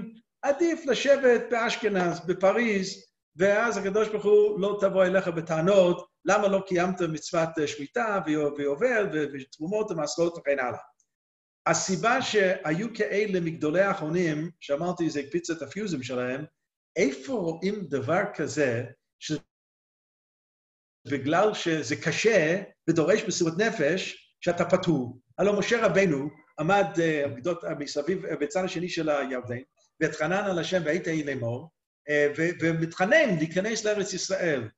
עדיף לשבת באשכנז, בפריז, ואז הקדוש ברוך הוא לא תבוא אליך בטענות למה לא קיימת מצוות שמיטה ויובל ותרומות ומעשרות וכן הלאה. הסיבה שהיו כאלה מגדולי האחרונים, שאמרתי, זה הקפיץ את הפיוזים שלהם, איפה רואים דבר כזה, שבגלל שזה קשה ודורש מסירות נפש, שאתה פטור. הלוא משה רבנו עמד uh, מסביב, uh, בצד השני של הירדן, והתחנן על השם והיית אי לאמור, ומתחנן להיכנס לארץ ישראל.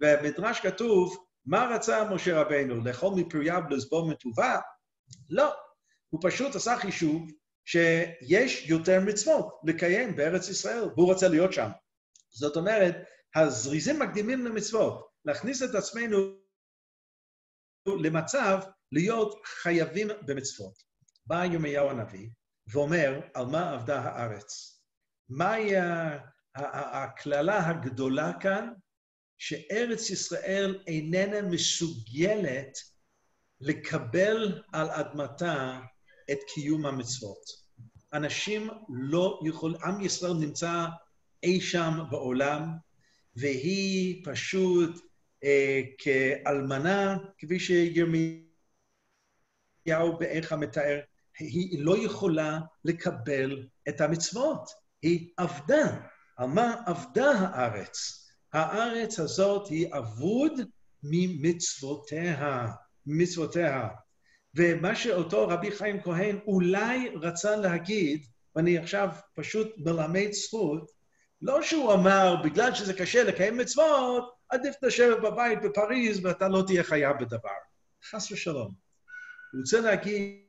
במדרש כתוב, מה רצה משה רבנו? לאכול מפריה ולסבול מטובה? לא. הוא פשוט עשה חישוב שיש יותר מצוות לקיים בארץ ישראל, והוא רוצה להיות שם. זאת אומרת, הזריזים מקדימים למצוות, להכניס את עצמנו למצב להיות חייבים במצוות. בא ירמיהו הנביא ואומר על מה עבדה הארץ. מהי הקללה הגדולה כאן? שארץ ישראל איננה מסוגלת לקבל על אדמתה את קיום המצוות. אנשים לא יכולים, עם ישראל נמצא אי שם בעולם, והיא פשוט אה, כאלמנה, כפי שירמיהו באיכה מתאר, היא לא יכולה לקבל את המצוות. היא עבדה. על מה עבדה הארץ? הארץ הזאת היא אבוד ממצוותיה, ממצוותיה. ומה שאותו רבי חיים כהן אולי רצה להגיד, ואני עכשיו פשוט מלמד זכות, לא שהוא אמר, בגלל שזה קשה לקיים מצוות, עדיף לשבת בבית בפריז ואתה לא תהיה חייב בדבר. חס ושלום. הוא רוצה להגיד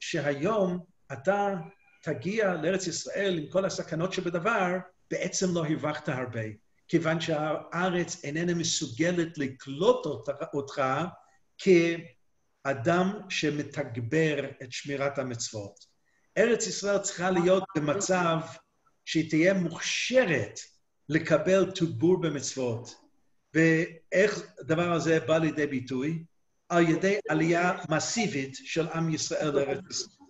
שהיום אתה תגיע לארץ ישראל עם כל הסכנות שבדבר, בעצם לא הרווחת הרבה, כיוון שהארץ איננה מסוגלת לקלוט אותך אדם שמתגבר את שמירת המצוות. ארץ ישראל צריכה להיות במצב שהיא תהיה מוכשרת לקבל תוגבור במצוות. ואיך הדבר הזה בא לידי ביטוי? על ידי עלייה מסיבית של עם ישראל לארץ ישראל.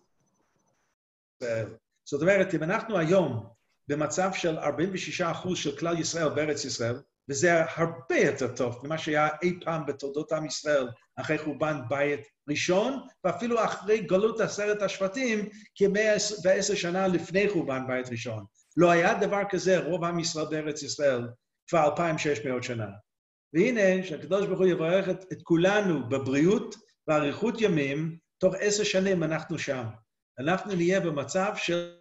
זאת אומרת, אם אנחנו היום במצב של 46% של כלל ישראל בארץ ישראל, וזה הרבה יותר טוב ממה שהיה אי פעם בתולדות עם ישראל אחרי חורבן בית ראשון, ואפילו אחרי גלות עשרת השבטים, כמאה ועשר שנה לפני חורבן בית ראשון. לא היה דבר כזה, רוב עם ישראל בארץ ישראל, כבר 2,600 שנה. והנה, שהקדוש ברוך הוא יברך את, את כולנו בבריאות ואריכות ימים, תוך עשר שנים אנחנו שם. אנחנו נהיה במצב של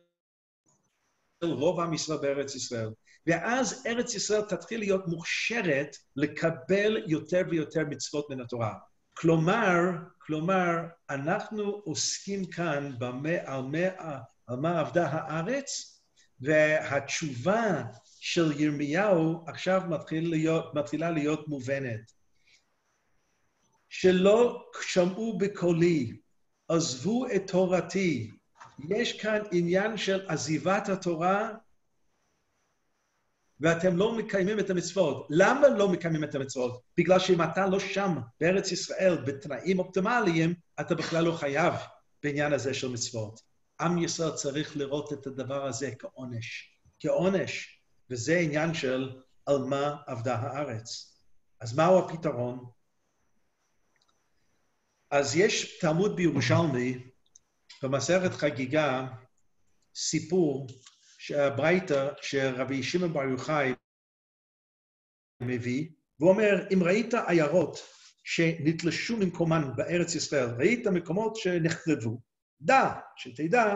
רוב עם ישראל בארץ ישראל. ואז ארץ ישראל תתחיל להיות מוכשרת לקבל יותר ויותר מצוות מן התורה. כלומר, כלומר, אנחנו עוסקים כאן במה, על, מה, על מה עבדה הארץ, והתשובה של ירמיהו עכשיו מתחיל להיות, מתחילה להיות מובנת. שלא שמעו בקולי, עזבו את תורתי. יש כאן עניין של עזיבת התורה, ואתם לא מקיימים את המצוות. למה לא מקיימים את המצוות? בגלל שאם אתה לא שם, בארץ ישראל, בתנאים אופטימליים, אתה בכלל לא חייב בעניין הזה של מצוות. עם ישראל צריך לראות את הדבר הזה כעונש. כעונש. וזה עניין של על מה עבדה הארץ. אז מהו הפתרון? אז יש תלמוד בירושלמי, במסכת חגיגה, סיפור שהברייתא שרבי שמעון בר יוחאי מביא, והוא אומר, אם ראית עיירות שנתלשו ממקומן בארץ ישראל, ראית מקומות שנחרבו, דע, שתדע,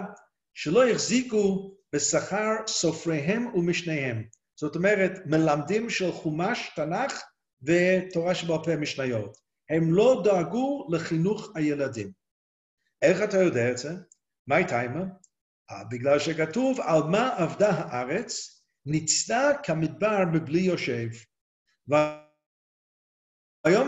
שלא יחזיקו בשכר סופריהם ומשניהם. זאת אומרת, מלמדים של חומש, תנ"ך ותורה שבעל פה משניות. הם לא דאגו לחינוך הילדים. איך אתה יודע את זה? מה הייתה עימה? בגלל שכתוב, על מה עבדה הארץ, ניצתה כמדבר מבלי יושב. והיום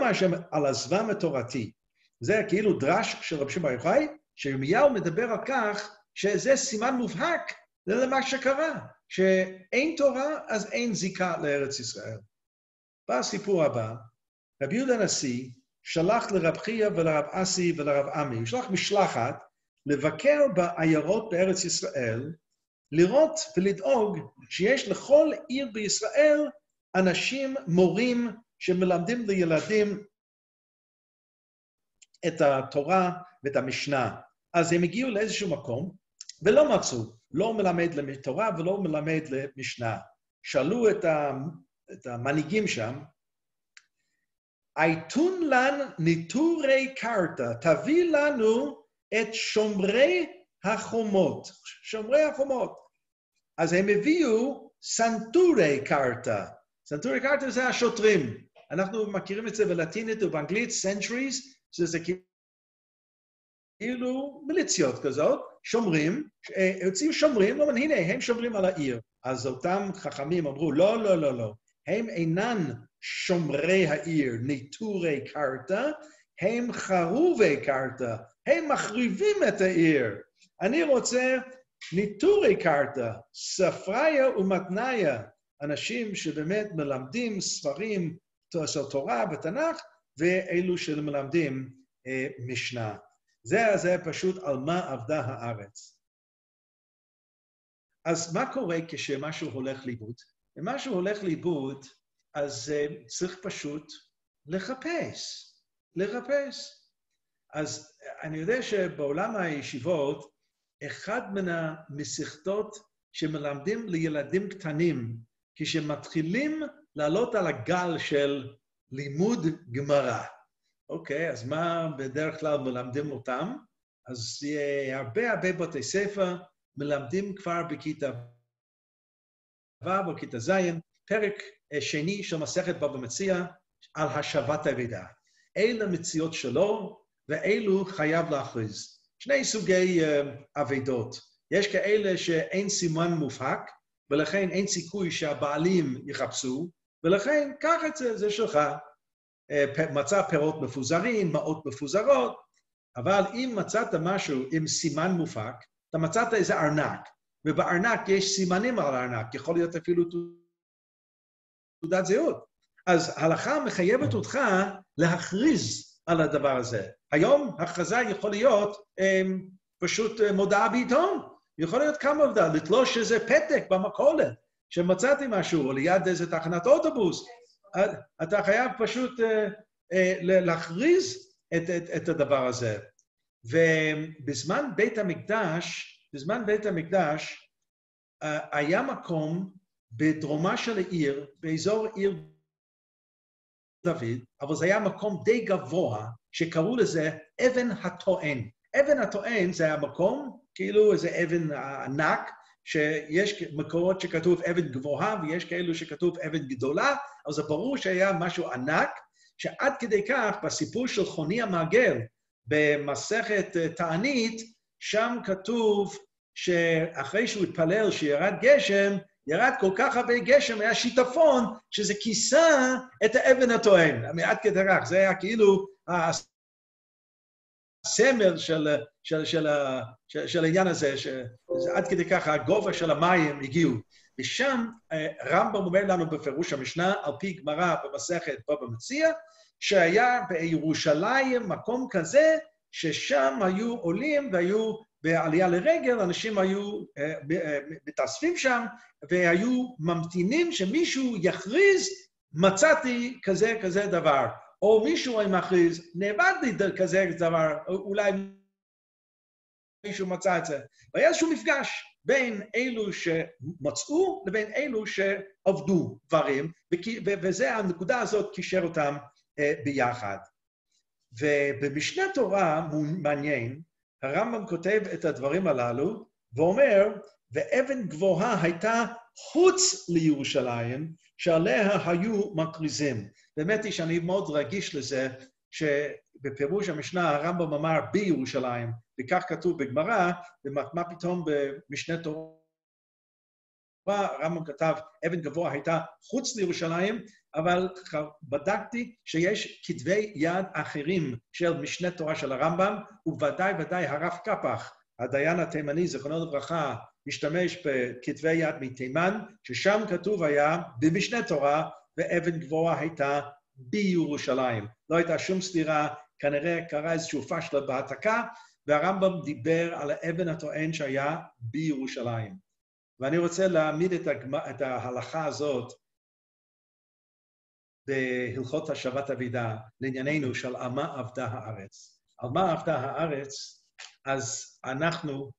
השם על עזבם את תורתי. זה כאילו דרש של רבי שמעון יוחאי, שירמיהו מדבר על כך שזה סימן מובהק למה שקרה, שאין תורה, אז אין זיקה לארץ ישראל. בא הסיפור הבא, רבי יהודה הנשיא שלח לרב חייא ולרב אסי ולרב עמי, הוא שלח משלחת לבקר בעיירות בארץ ישראל, לראות ולדאוג שיש לכל עיר בישראל אנשים, מורים, שמלמדים לילדים את התורה ואת המשנה. אז הם הגיעו לאיזשהו מקום ולא מצאו, לא מלמד לתורה ולא מלמד למשנה. שאלו את, ה, את המנהיגים שם, אייתון לן ניטורי קרתא, תביא לנו את שומרי החומות. שומרי החומות. אז הם הביאו סנטורי קרתא. סנטורי קרתא זה השוטרים. אנחנו מכירים את זה בלטינית ובאנגלית, centuries, שזה כאילו מיליציות כזאת, שומרים, יוצאים שומרים, אבל הנה, הם שומרים על העיר. אז אותם חכמים אמרו, לא, לא, לא, לא, הם אינן שומרי העיר, ניטורי קרתא, הם חרובי קרתא, הם מחריבים את העיר. אני רוצה ניטורי קרתא, ספריה ומתניה, אנשים שבאמת מלמדים ספרים של תורה ותנ"ך, ואלו שמלמדים אה, משנה. זה, זה פשוט על מה עבדה הארץ. אז מה קורה כשמשהו הולך לאיבוד? אם משהו הולך לאיבוד, אז uh, צריך פשוט לחפש, לחפש. אז אני יודע שבעולם הישיבות, אחד מן המסכתות שמלמדים לילדים קטנים, כשמתחילים לעלות על הגל של לימוד גמרא. אוקיי, אז מה בדרך כלל מלמדים אותם? אז הרבה הרבה בתי ספר מלמדים כבר בכיתה ו' או כיתה ז', פרק אה, שני של מסכת בבא מציע על השבת האבידה. אלה מציאות שלו, ואלו חייב להכריז. שני סוגי uh, אבידות. יש כאלה שאין סימן מובהק, ולכן אין סיכוי שהבעלים יחפשו, ולכן קח את זה, זה שלך. אה, מצא פירות מפוזרים, מעות מפוזרות, אבל אם מצאת משהו עם סימן מופק, אתה מצאת איזה ארנק, ובארנק יש סימנים על הארנק, יכול להיות אפילו תעודת זהות. אז ההלכה מחייבת אותך להכריז על הדבר הזה. היום הכרזה יכול להיות הם, פשוט מודעה בעיתון, יכול להיות כמה עובדה, לתלוש איזה פתק במכולת, שמצאתי משהו, או ליד איזה תחנת אוטובוס. אתה חייב פשוט uh, uh, להכריז את, את, את הדבר הזה. ובזמן בית המקדש, בזמן בית המקדש, uh, היה מקום בדרומה של העיר, באזור עיר דוד, אבל זה היה מקום די גבוה, שקראו לזה אבן הטוען. אבן הטוען זה המקום, כאילו איזה אבן ענק, שיש מקורות שכתוב אבן גבוהה ויש כאלו שכתוב אבן גדולה, אבל זה ברור שהיה משהו ענק, שעד כדי כך, בסיפור של חוני המעגל, במסכת תענית, שם כתוב שאחרי שהוא התפלל שירד גשם, ירד כל כך הרבה גשם, היה שיטפון, שזה כיסה את האבן הטוען. עד כדי זה היה כאילו הסמל של, של, של, של, של העניין הזה, שעד כדי כך הגובה של המים הגיעו. ושם אה, רמב"ם אומר לנו בפירוש המשנה, על פי גמרא במסכת בבא מציע, שהיה בירושלים מקום כזה, ששם היו עולים והיו בעלייה לרגל, אנשים היו אה, אה, מתאספים שם והיו ממתינים שמישהו יכריז, מצאתי כזה כזה דבר. או מישהו היה מכריז, נאבדתי כזה דבר, אולי מישהו מצא את זה. והיה איזשהו מפגש בין אלו שמצאו לבין אלו שעבדו דברים, וזה, הנקודה הזאת קישר אותם אה, ביחד. ובמשנה תורה, מעניין, הרמב"ם כותב את הדברים הללו, ואומר, ואבן גבוהה הייתה חוץ לירושלים, שעליה היו מכריזים. באמת היא שאני מאוד רגיש לזה, שבפירוש המשנה הרמב"ם אמר בירושלים, וכך כתוב בגמרא, ומה פתאום במשנה תורה הרמב"ם כתב, אבן גבוה הייתה חוץ לירושלים, אבל בדקתי שיש כתבי יד אחרים של משנה תורה של הרמב"ם, ובוודאי ודאי הרב קפח, הדיין התימני, זיכרונו לברכה, משתמש בכתבי יד מתימן, ששם כתוב היה במשנה תורה, ואבן גבוהה הייתה בירושלים. לא הייתה שום סתירה, כנראה קרה איזשהו פשלה בהעתקה, והרמב"ם דיבר על האבן הטוען שהיה בירושלים. ואני רוצה להעמיד את, הגמ... את ההלכה הזאת בהלכות השבת אבידה לענייננו של על מה עבדה הארץ. על מה עבדה הארץ, אז אנחנו,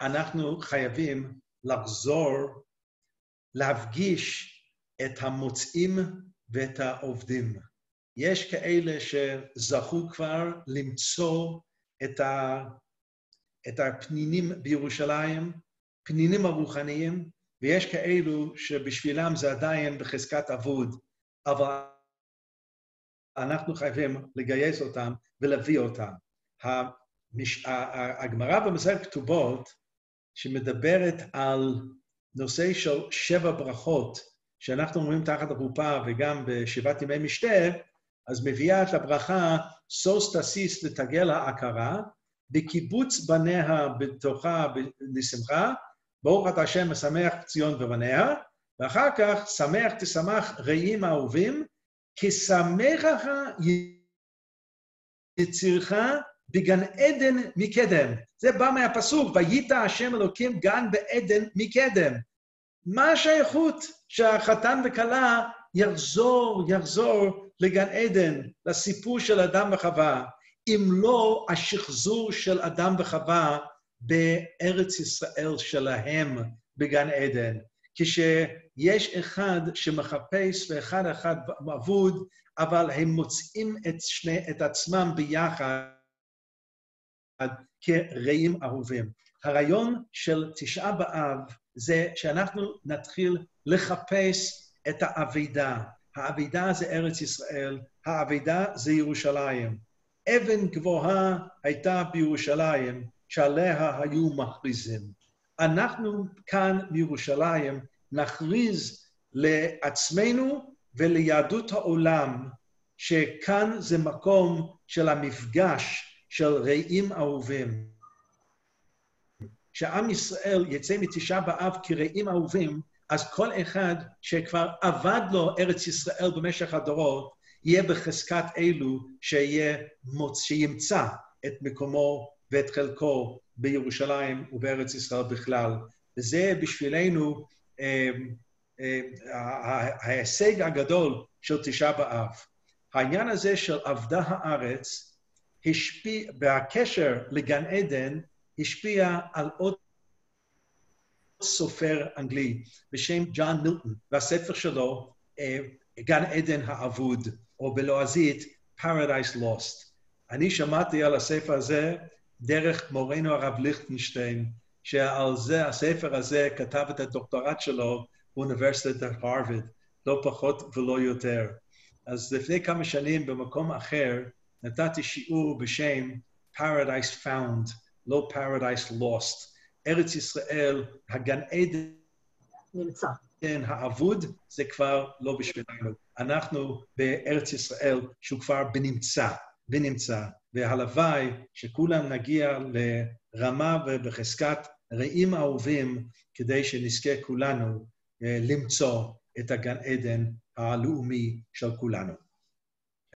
אנחנו חייבים לחזור, להפגיש את המוצאים ואת העובדים. יש כאלה שזכו כבר למצוא את, ה, את הפנינים בירושלים, פנינים הרוחניים, ויש כאלו שבשבילם זה עדיין בחזקת אבוד, אבל אנחנו חייבים לגייס אותם ולהביא אותם. המש... הגמרא במסכת כתובות, שמדברת על נושא של שבע ברכות, שאנחנו אומרים תחת החופה וגם בשבעת ימי משתה, אז מביאה את הברכה, סוס תסיס לתגל העקרה, בקיבוץ בניה בתוכה לשמחה, ברוך אתה השם משמח ציון ובניה, ואחר כך, שמח תשמח רעים אהובים, כשמחך יצירך בגן עדן מקדם. זה בא מהפסוק, ויית השם אלוקים גן בעדן מקדם. מה השייכות שהחתן וכלה יחזור, יחזור לגן עדן, לסיפור של אדם וחווה, אם לא השחזור של אדם וחווה בארץ ישראל שלהם בגן עדן. כשיש אחד שמחפש ואחד אחד אבוד, אבל הם מוצאים את, שני, את עצמם ביחד כרעים אהובים. הרעיון של תשעה באב זה שאנחנו נתחיל לחפש את האבידה. האבידה זה ארץ ישראל, האבידה זה ירושלים. אבן גבוהה הייתה בירושלים, שעליה היו מכריזים. אנחנו כאן בירושלים נכריז לעצמנו וליהדות העולם שכאן זה מקום של המפגש של רעים אהובים. כשעם ישראל יצא מתשעה באב כרעים אהובים, אז כל אחד שכבר עבד לו ארץ ישראל במשך הדורות, יהיה בחזקת אלו שיהיה. שימצא את מקומו ואת חלקו בירושלים ובארץ ישראל בכלל. וזה בשבילנו אה, אה, ההישג הגדול של תשעה באב. העניין הזה של עבדה הארץ השפיע, והקשר לגן עדן, השפיע על עוד סופר אנגלי בשם ג'ון מילטון, והספר שלו, אה, גן עדן האבוד, או בלועזית, Paradise Lost. אני שמעתי על הספר הזה דרך מורנו הרב ליכטנשטיין, שעל זה, הספר הזה כתב את הדוקטורט שלו באוניברסיטת הרווארד, לא פחות ולא יותר. אז לפני כמה שנים במקום אחר נתתי שיעור בשם Paradise Found, לא Paradise Lost. ארץ ישראל, הגן עדן... נמצא. כן, האבוד זה כבר לא בשבילנו. אנחנו בארץ ישראל שהוא כבר בנמצא, בנמצא. והלוואי שכולם נגיע לרמה ובחזקת רעים אהובים כדי שנזכה כולנו למצוא את הגן עדן הלאומי של כולנו.